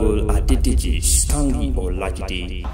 Bible adidiji, stangi or lagidi.